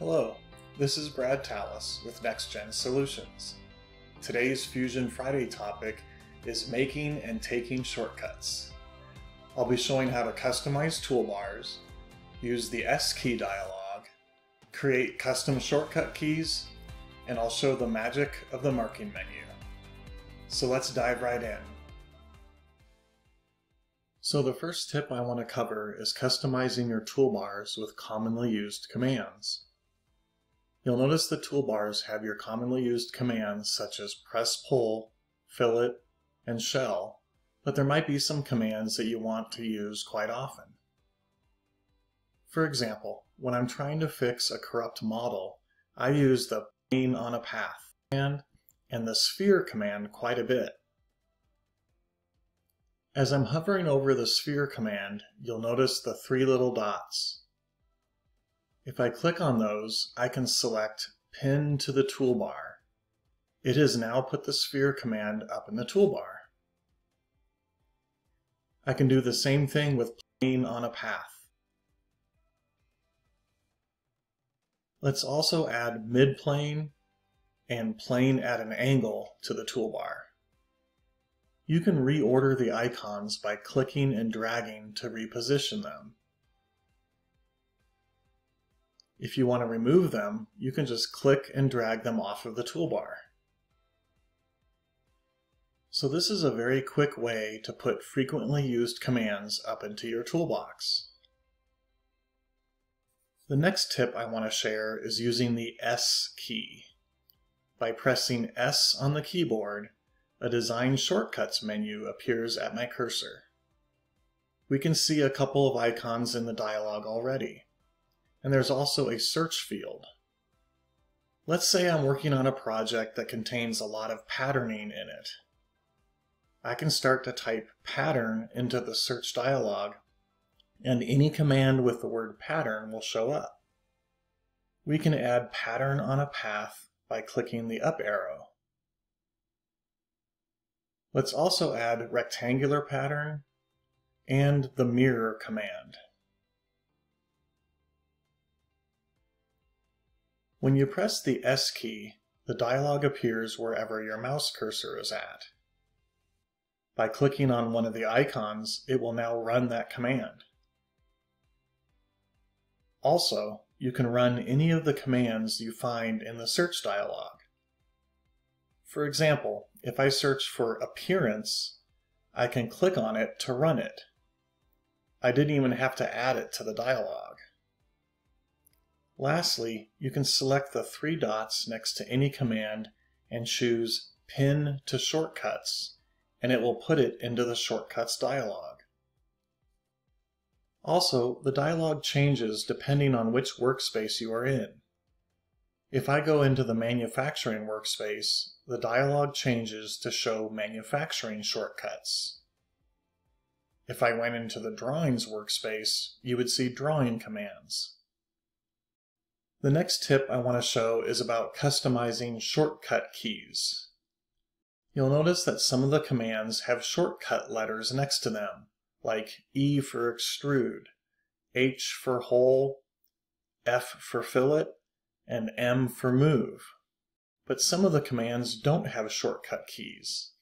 Hello, this is Brad Tallis with NextGen Solutions. Today's Fusion Friday topic is making and taking shortcuts. I'll be showing how to customize toolbars, use the S key dialog, create custom shortcut keys, and I'll show the magic of the marking menu. So let's dive right in. So the first tip I want to cover is customizing your toolbars with commonly used commands. You'll notice the toolbars have your commonly used commands such as press pull, fillet, and shell, but there might be some commands that you want to use quite often. For example, when I'm trying to fix a corrupt model, I use the plane on a path command and the sphere command quite a bit. As I'm hovering over the sphere command, you'll notice the three little dots. If I click on those, I can select Pin to the toolbar. It has now put the sphere command up in the toolbar. I can do the same thing with plane on a path. Let's also add midplane and plane at an angle to the toolbar. You can reorder the icons by clicking and dragging to reposition them. If you want to remove them, you can just click and drag them off of the toolbar. So this is a very quick way to put frequently used commands up into your toolbox. The next tip I want to share is using the S key. By pressing S on the keyboard, a Design Shortcuts menu appears at my cursor. We can see a couple of icons in the dialog already. And there's also a search field. Let's say I'm working on a project that contains a lot of patterning in it. I can start to type pattern into the search dialog, and any command with the word pattern will show up. We can add pattern on a path by clicking the up arrow. Let's also add rectangular pattern and the mirror command. When you press the S key, the dialog appears wherever your mouse cursor is at. By clicking on one of the icons, it will now run that command. Also, you can run any of the commands you find in the search dialog. For example, if I search for appearance, I can click on it to run it. I didn't even have to add it to the dialog. Lastly, you can select the three dots next to any command and choose Pin to Shortcuts, and it will put it into the Shortcuts dialog. Also, the dialog changes depending on which workspace you are in. If I go into the manufacturing workspace, the dialog changes to show manufacturing shortcuts. If I went into the drawings workspace, you would see drawing commands. The next tip I want to show is about customizing shortcut keys. You'll notice that some of the commands have shortcut letters next to them, like E for extrude, H for hole, F for fillet, and M for move. But some of the commands don't have shortcut keys.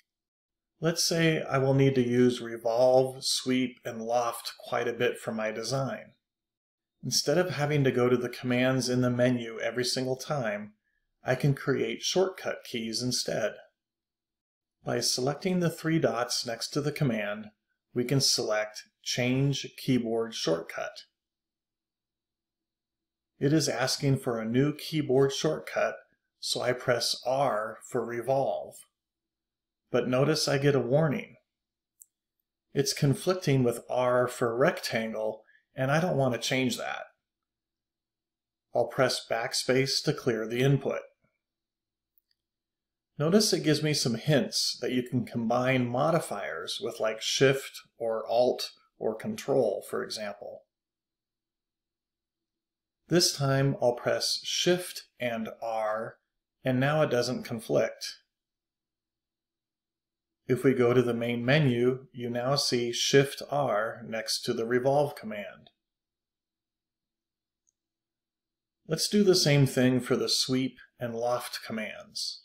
Let's say I will need to use revolve, sweep, and loft quite a bit for my design. Instead of having to go to the commands in the menu every single time, I can create shortcut keys instead. By selecting the three dots next to the command, we can select Change Keyboard Shortcut. It is asking for a new keyboard shortcut, so I press R for revolve. But notice I get a warning. It's conflicting with R for rectangle, and I don't want to change that. I'll press backspace to clear the input. Notice it gives me some hints that you can combine modifiers with like Shift or Alt or Control, for example. This time I'll press Shift and R, and now it doesn't conflict. If we go to the main menu, you now see Shift R next to the Revolve command. Let's do the same thing for the sweep and loft commands.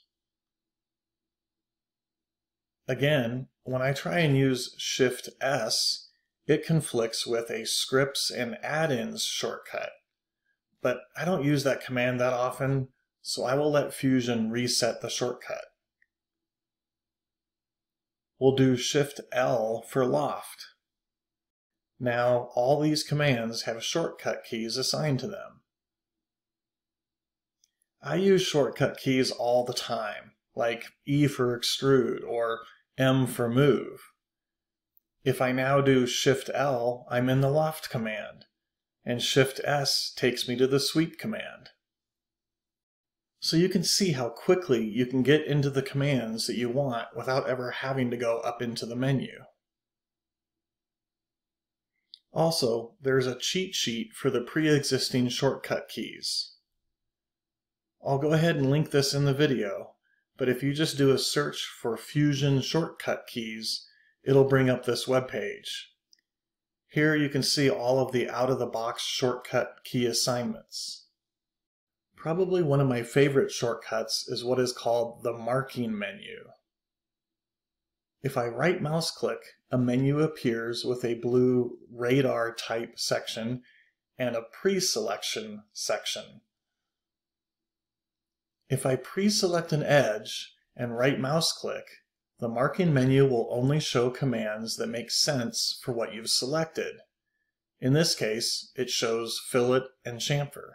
Again, when I try and use Shift S, it conflicts with a scripts and add-ins shortcut. But I don't use that command that often, so I will let Fusion reset the shortcut. We'll do Shift L for loft. Now all these commands have shortcut keys assigned to them. I use shortcut keys all the time, like E for extrude or M for move. If I now do Shift L, I'm in the loft command, and Shift S takes me to the sweep command. So you can see how quickly you can get into the commands that you want without ever having to go up into the menu. Also, there's a cheat sheet for the pre-existing shortcut keys. I'll go ahead and link this in the video, but if you just do a search for Fusion shortcut keys, it'll bring up this web page. Here you can see all of the out-of-the-box shortcut key assignments. Probably one of my favorite shortcuts is what is called the marking menu. If I right mouse click, a menu appears with a blue radar type section and a pre-selection section. If I pre-select an edge and right mouse click, the marking menu will only show commands that make sense for what you've selected. In this case, it shows fillet and chamfer.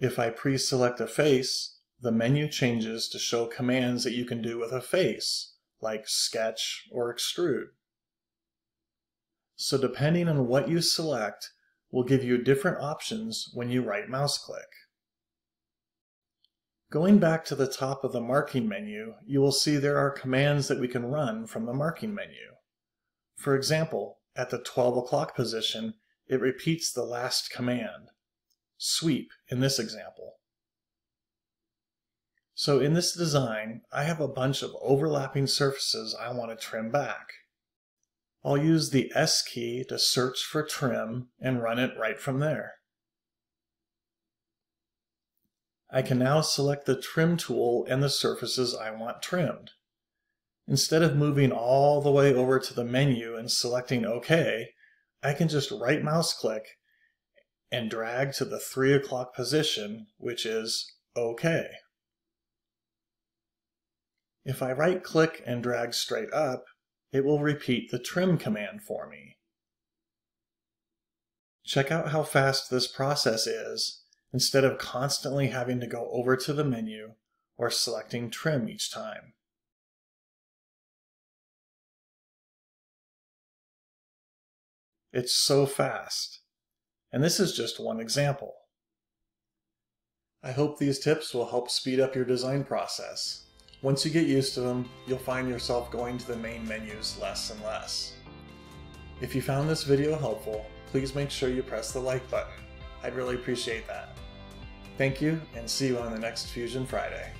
If I pre-select a face, the menu changes to show commands that you can do with a face, like sketch or extrude. So depending on what you select, will give you different options when you right mouse click. Going back to the top of the marking menu, you will see there are commands that we can run from the marking menu. For example, at the 12 o'clock position, it repeats the last command, sweep in this example. So in this design, I have a bunch of overlapping surfaces I want to trim back. I'll use the S key to search for trim and run it right from there. I can now select the trim tool and the surfaces I want trimmed. Instead of moving all the way over to the menu and selecting OK, I can just right mouse click and drag to the 3 o'clock position, which is OK. If I right click and drag straight up, it will repeat the trim command for me. Check out how fast this process is instead of constantly having to go over to the menu or selecting trim each time. It's so fast. And this is just one example. I hope these tips will help speed up your design process. Once you get used to them, you'll find yourself going to the main menus less and less. If you found this video helpful, please make sure you press the like button. I'd really appreciate that. Thank you, and see you on the next Fusion Friday.